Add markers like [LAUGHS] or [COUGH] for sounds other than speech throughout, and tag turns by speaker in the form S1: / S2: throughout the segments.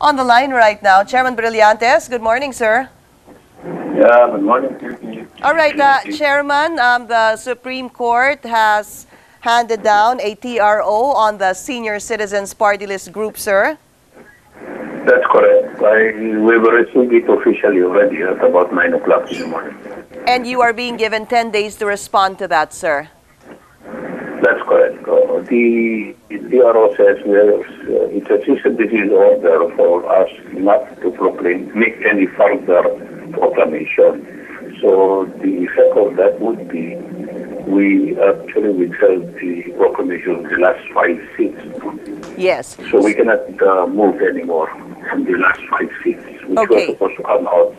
S1: on the line right now. Chairman Brillantes, good morning, sir.
S2: Yeah, good morning.
S1: All right, uh, Chairman, um, the Supreme Court has handed down a TRO on the Senior Citizens Party List group, sir.
S2: That's correct. I, we were received it officially already at about 9 o'clock in the morning.
S1: And you are being given 10 days to respond to that, sir.
S2: That's correct. Uh, the the TRO says well, uh, it's a cease and desist order for us not to proclaim, make any further proclamation. So the effect of that would be we actually withheld the proclamation of the last five seats.
S1: Yes.
S2: So we cannot uh, move anymore from the last five seats, which
S1: Okay.
S2: was supposed to come out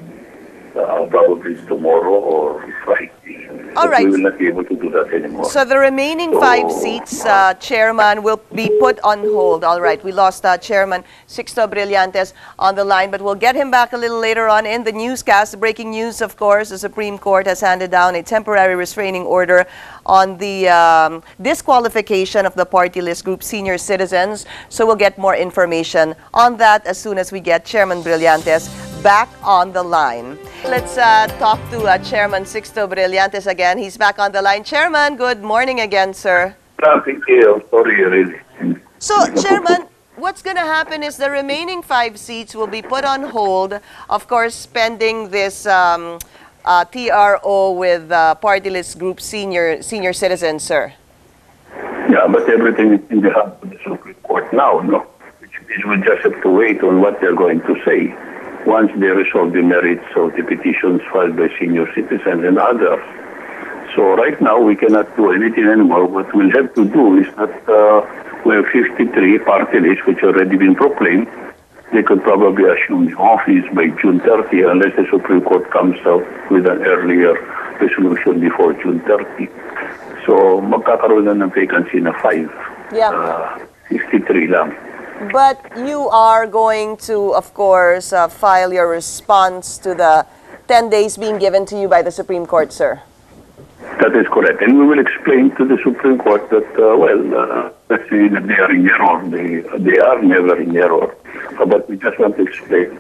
S2: uh, probably tomorrow or Friday.
S1: All right.
S2: We will not be able to do that anymore.
S1: So the remaining five seats, uh, Chairman, will be put on hold. All right, we lost uh, Chairman Sixto Brillantes on the line, but we'll get him back a little later on in the newscast. Breaking news, of course, the Supreme Court has handed down a temporary restraining order on the um, disqualification of the party list group senior citizens. So we'll get more information on that as soon as we get Chairman Brillantes back on the line. Let's uh, talk to uh, Chairman Sixto Brillantes again. He's back on the line. Chairman, good morning again, sir.
S2: Nothing here. Sorry, really.
S1: So, Chairman, what's going to happen is the remaining five seats will be put on hold, of course, pending this um, uh, TRO with uh, party list group senior senior citizens, sir.
S2: Yeah, but everything is in the hands of the Supreme Court now, no? Which means we just have to wait on what they're going to say once they resolve the merits of the petitions filed by senior citizens and others. So right now we cannot do anything anymore. What we'll have to do is that uh, we have 53 party lists which already been proclaimed. They could probably assume the office by June 30 unless the Supreme Court comes out with an earlier resolution before June 30. So magkakaroon na ng vacancy na 5.
S1: Yeah.
S2: Uh, 53 lang.
S1: But you are going to, of course, uh, file your response to the 10 days being given to you by the Supreme Court, sir.
S2: That is correct. And we will explain to the Supreme Court that, uh, well, uh, that they are in error. They, they are never in error. Uh, but we just want to explain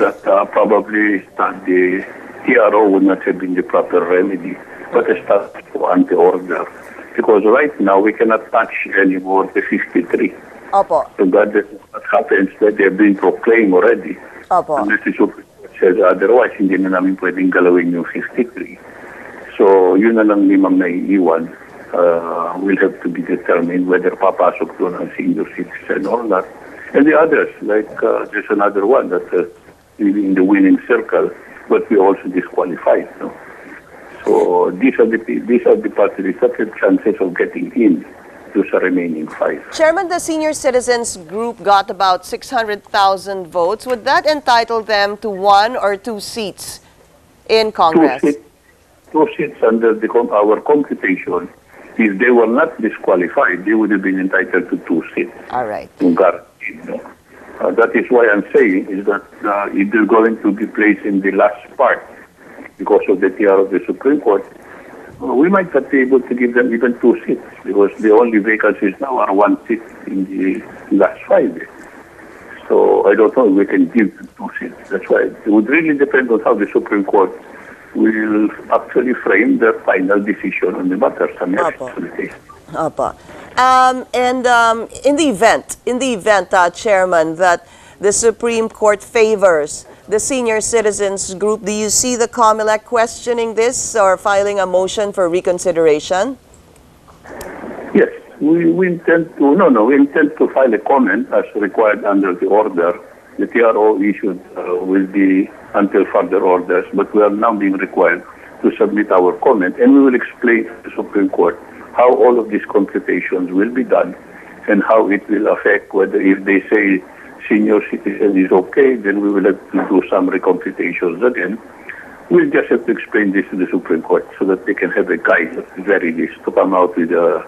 S2: that uh, probably the TRO would not have been the proper remedy, but a status quo ante order. Because right now we cannot touch anymore the 53.
S1: Opo.
S2: Regardless of what happens, that they have been proclaimed already.
S1: Opo.
S2: Unless the Supreme Court says otherwise, hindi na namin pwedeng galawin yung 53. So, yun na lang limang naiiwan. Uh, will have to be determined whether papasok doon ang senior citizen or not. And the others, like uh, there's another one that uh, really in the winning circle, but we also disqualified. No? So these are the these are the parties that have chances of getting in to the remaining five.
S1: Chairman, the senior citizens group got about 600,000 votes. Would that entitle them to one or two seats in Congress?
S2: two seats, two seats under the, our computation. If they were not disqualified, they would have been entitled to two seats.
S1: All right.
S2: Uh, that is why I'm saying is that uh, if they're going to be placed in the last part because of the TR of the Supreme Court, we might not be able to give them even two seats because the only vacancies now are one seat in the last five. So I don't know if we can give them two seats. That's why it would really depend on how the Supreme Court will actually frame their final decision on the matter. Sa merits
S1: Apo.
S2: of the case.
S1: Apa. Um, and um, in the event, in the event, uh, Chairman, that the Supreme Court favors the senior citizens group, do you see the COMELEC questioning this or filing a motion for reconsideration?
S2: Yes, we, we intend to, no, no, we intend to file a comment as required under the order. The TRO issued uh, will be until further orders, but we are now being required to submit our comment and we will explain to the Supreme Court how all of these computations will be done and how it will affect whether if they say senior citizen is okay, then we will have to do some recomputations again. We'll just have to explain this to the Supreme Court so that they can have a guide at the very least to come out with uh,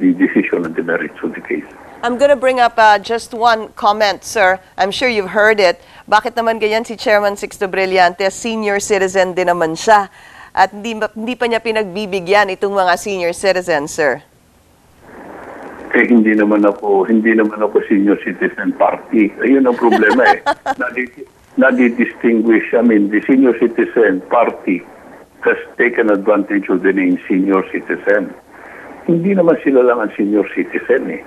S2: the decision on the merits of the case.
S1: I'm going to bring up uh, just one comment, sir. I'm sure you've heard it. Bakit naman ganyan si Chairman Sixto Brillante? Senior citizen din naman siya. At hindi, hindi pa niya pinagbibigyan itong mga senior citizens, sir.
S2: Eh, hindi naman ako, hindi naman ako senior citizen party. Ayun ang problema eh. [LAUGHS] Nadi- Nadi-distinguish, I mean, the senior citizen party has taken advantage of the name senior citizen. Hindi naman sila lang ang senior citizen eh.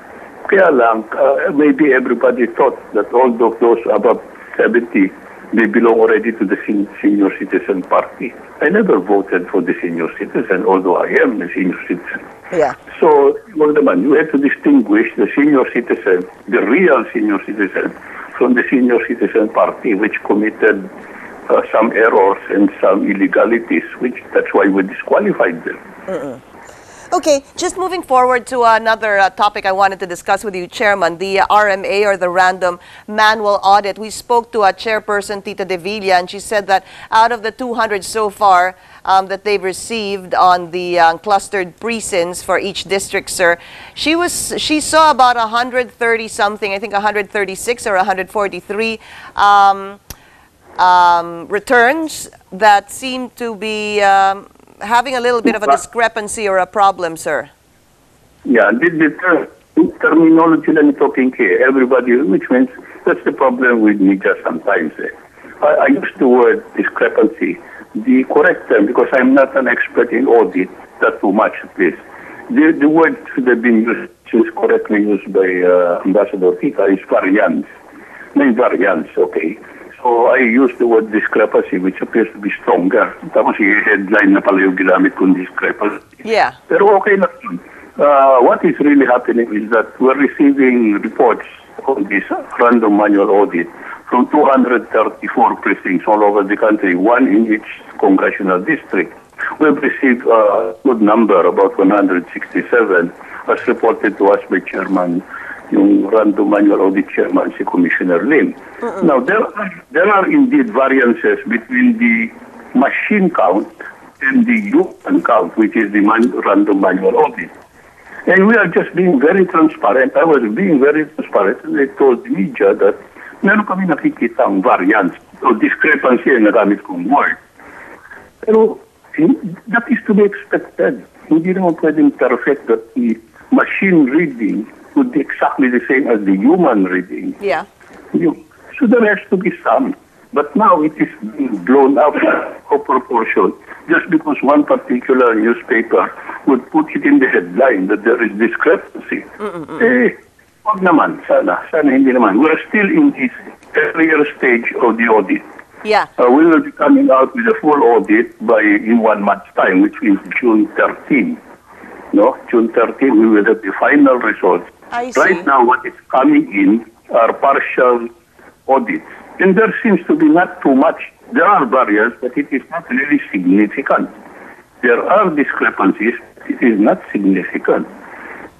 S2: Kaya lang, uh, maybe everybody thought that all of those above 70, they belong already to the senior citizen party. I never voted for the senior citizen, although I am a senior citizen.
S1: Yeah.
S2: So, wag naman, you have to distinguish the senior citizen, the real senior citizen, from the senior citizen party, which committed uh, some errors and some illegalities, which that's why we disqualified them.
S1: Okay, just moving forward to another uh, topic I wanted to discuss with you, Chairman, the uh, RMA or the Random Manual Audit. We spoke to a chairperson, Tita De Villa, and she said that out of the 200 so far um, that they've received on the uh, clustered precincts for each district, sir, she was she saw about 130 something, I think 136 or 143. Um, um, returns that seem to be um, having a little bit of a discrepancy or a problem, sir.
S2: Yeah, the, the ter- terminology lang ito, Pinky, everybody, which means that's the problem with media sometimes. Eh. I, I use the word discrepancy. The correct term, because I'm not an expert in audit, that too much at least. The, the word should have been used, is correctly used by uh, Ambassador Tita, is variance. May variance, okay. So I use the word discrepancy, which appears to be stronger. Tapos yung headline na pala yung ginamit kong discrepancy.
S1: Yeah.
S2: Pero okay na. Uh, what is really happening is that we're receiving reports on this random manual audit from 234 precincts all over the country, one in each congressional district. We've received a good number, about 167, as reported to us by Chairman, yung random manual audit chairman, si Commissioner Lim. Now, there are, there are indeed variances between the machine count and the human count, which is the man, random manual audit. And we are just being very transparent. I was being very transparent and I told the media that meron kami nakikita ang variance o discrepancy ang nagamit kong word. Pero that is to be expected. Hindi naman pwedeng perfect that the machine reading would be exactly the same as the human reading.
S1: Yeah.
S2: You- So there has to be some. But now it is being blown out [LAUGHS] of proportion just because one particular newspaper would put it in the headline that there is discrepancy. Eh, wag naman, sana. Sana hindi naman. We're still in this earlier stage of the audit.
S1: Yeah.
S2: Uh, we will be coming out with a full audit by in one month's time, which is June 13. No, June 13, we will have the final results.
S1: I see.
S2: Right now, what is coming in are partial audits. And there seems to be not too much. There are barriers, but it is not really significant. There are discrepancies. It is not significant.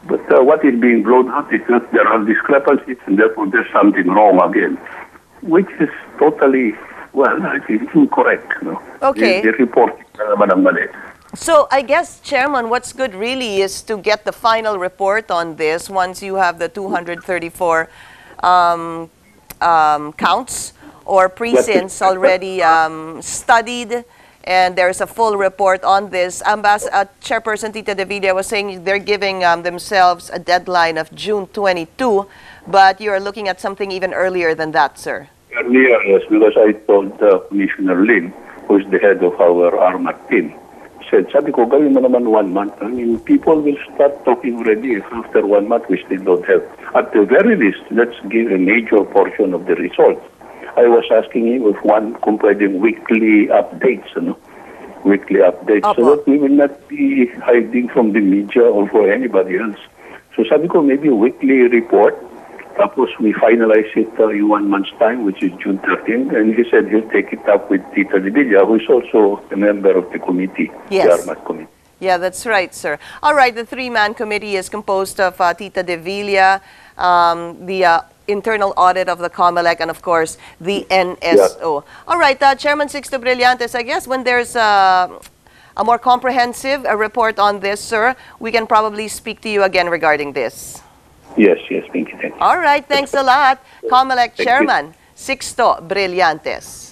S2: But uh, what is being blown out is that there are discrepancies, and therefore there's something wrong again, which is totally, well, I think incorrect. No?
S1: Okay.
S2: The, the report naman ang mali.
S1: So I guess, Chairman, what's good really is to get the final report on this once you have the 234 um, um, counts or precincts already um, studied and there's a full report on this. Ambas- uh, Chairperson Tita De Villa was saying they're giving um, themselves a deadline of June 22, but you're looking at something even earlier than that, sir.
S2: Earlier, yes, because I told uh, Commissioner Lim, who is the head of our RMAT team, said, sabi ko, gawin mo naman one month. I mean, people will start talking already if after one month, which they don't have. At the very least, let's give a major portion of the results. I was asking him if one kung pwedeng weekly updates, ano? Weekly updates. So
S1: Opo.
S2: that we will not be hiding from the media or for anybody else. So sabi ko, maybe a weekly report. Tapos we finalize it uh, in one month's time, which is June 13. And he said he'll take it up with Tita De Villa, who is also a member of the committee,
S1: Yes.
S2: the RMAT committee.
S1: Yeah, that's right, sir. All right, the three-man committee is composed of uh, Tita De Villa, um, the uh, internal audit of the COMELEC, and of course, the NSO. All right, uh, Chairman Sixto Brillantes, I guess when there's uh, a more comprehensive uh, report on this, sir, we can probably speak to you again regarding this.
S2: Yes, yes, thank you, thank you.
S1: All right, thanks a lot. COMELEC
S2: you.
S1: Chairman Sixto Brillantes.